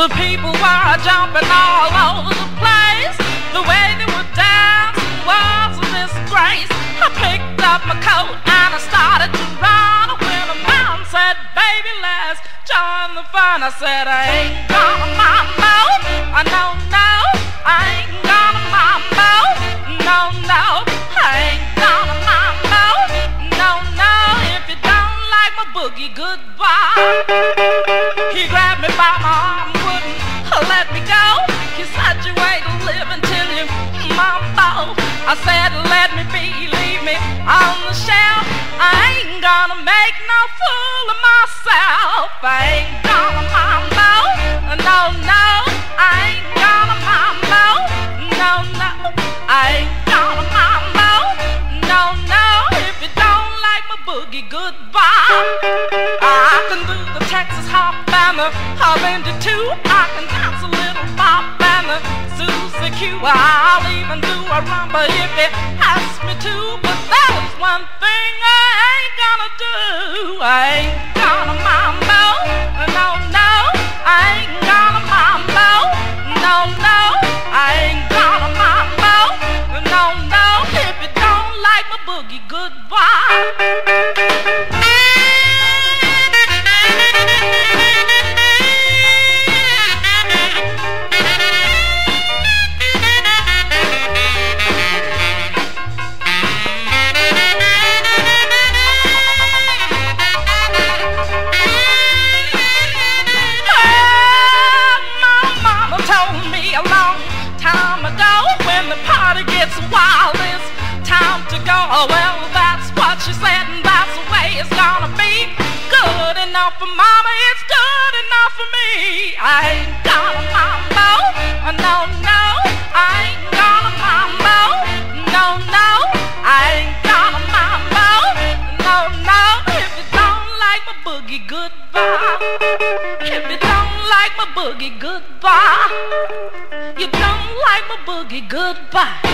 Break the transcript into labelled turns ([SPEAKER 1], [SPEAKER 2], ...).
[SPEAKER 1] The people were jumping all over the place. The way they were dancing was a disgrace. I picked up my coat and I started to run. When a man said, baby, let's join the fun. I said, I ain't gonna mambo no, I know no. I ain't gonna mambo no, no, no. I ain't gonna mambo no, no, no. If you don't like my boogie, goodbye. He grabbed me by my goodbye. I can do the Texas hop and the Harvey too. I can dance a the party gets wild, it's time to go. Well, that's what she said, and that's the way it's gonna be. Good enough for mama, it's good enough for me. I ain't gonna mambo, uh, no, no, I ain't gonna mambo, no, no, I ain't gonna mambo, no, no. If you don't like my boogie, goodbye. If you don't like my boogie, goodbye. Goodbye.